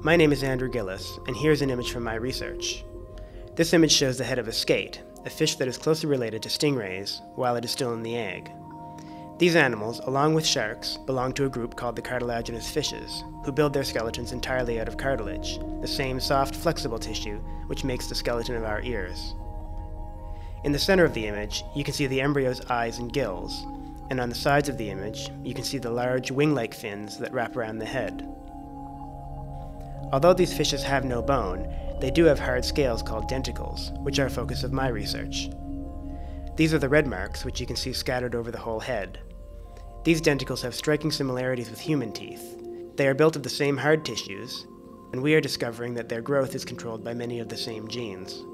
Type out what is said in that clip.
My name is Andrew Gillis, and here's an image from my research. This image shows the head of a skate, a fish that is closely related to stingrays while it is still in the egg. These animals, along with sharks, belong to a group called the cartilaginous fishes, who build their skeletons entirely out of cartilage, the same soft, flexible tissue which makes the skeleton of our ears. In the center of the image, you can see the embryo's eyes and gills, and on the sides of the image, you can see the large wing-like fins that wrap around the head. Although these fishes have no bone, they do have hard scales called denticles, which are a focus of my research. These are the red marks, which you can see scattered over the whole head. These denticles have striking similarities with human teeth. They are built of the same hard tissues, and we are discovering that their growth is controlled by many of the same genes.